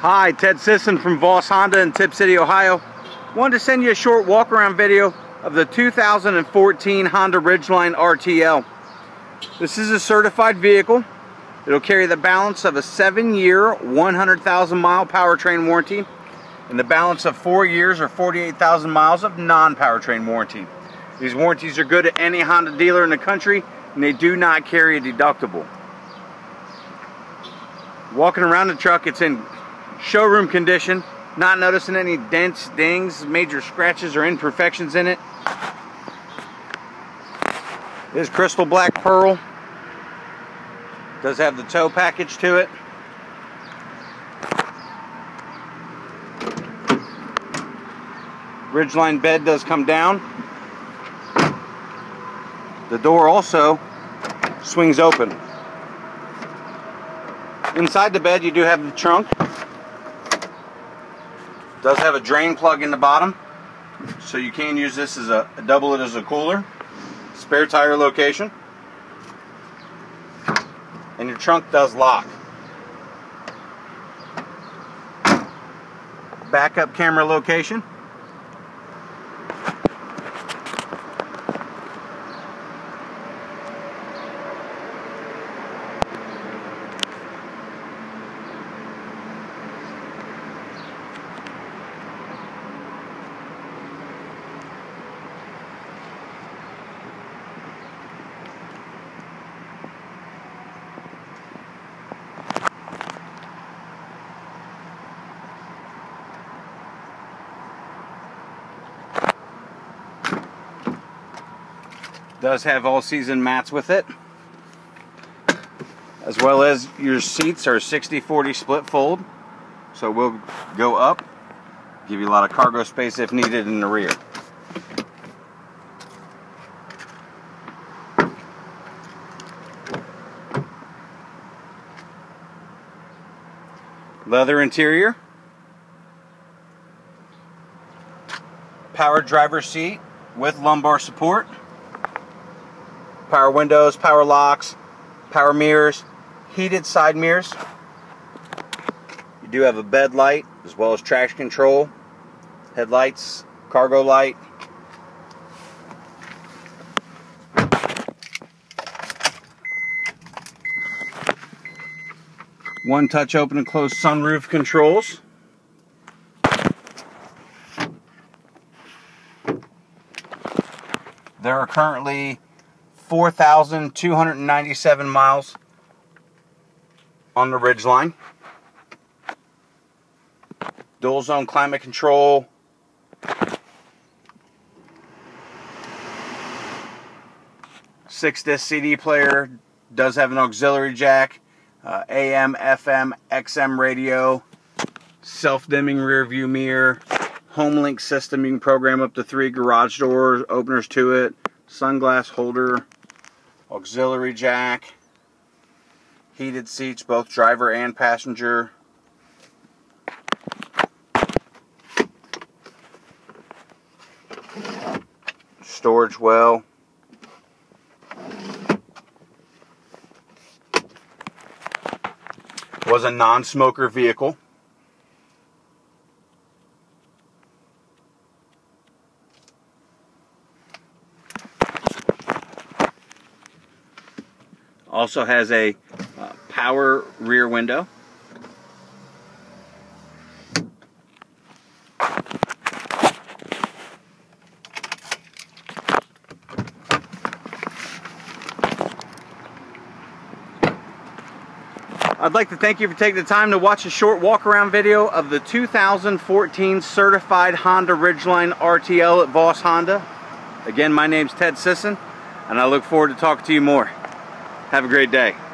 Hi, Ted Sisson from Voss Honda in Tipp City, Ohio. Wanted to send you a short walk around video of the 2014 Honda Ridgeline RTL. This is a certified vehicle. It'll carry the balance of a seven year, 100,000 mile powertrain warranty and the balance of four years or 48,000 miles of non-powertrain warranty. These warranties are good at any Honda dealer in the country and they do not carry a deductible. Walking around the truck, it's in showroom condition, not noticing any dents, dings, major scratches or imperfections in it. It is crystal black pearl. Does have the tow package to it. Ridgeline bed does come down. The door also swings open. Inside the bed you do have the trunk. Does have a drain plug in the bottom. So you can use this as a, double it as a cooler. Spare tire location. And your trunk does lock. Backup camera location. Does have all season mats with it. As well as your seats are 60-40 split fold. So we'll go up, give you a lot of cargo space if needed in the rear. Leather interior. Power driver seat with lumbar support power windows, power locks, power mirrors, heated side mirrors. You do have a bed light as well as traction control, headlights, cargo light. One touch open and close sunroof controls. There are currently 4,297 miles on the Ridgeline. Dual zone climate control. Six disc CD player. Does have an auxiliary jack. Uh, AM, FM, XM radio. Self dimming rear view mirror. Home link system. You can program up to three garage doors, openers to it. Sunglass holder auxiliary jack, heated seats, both driver and passenger. Storage well. Was a non-smoker vehicle. Also has a uh, power rear window. I'd like to thank you for taking the time to watch a short walk around video of the 2014 certified Honda Ridgeline RTL at Voss Honda. Again, my name's Ted Sisson, and I look forward to talking to you more. Have a great day.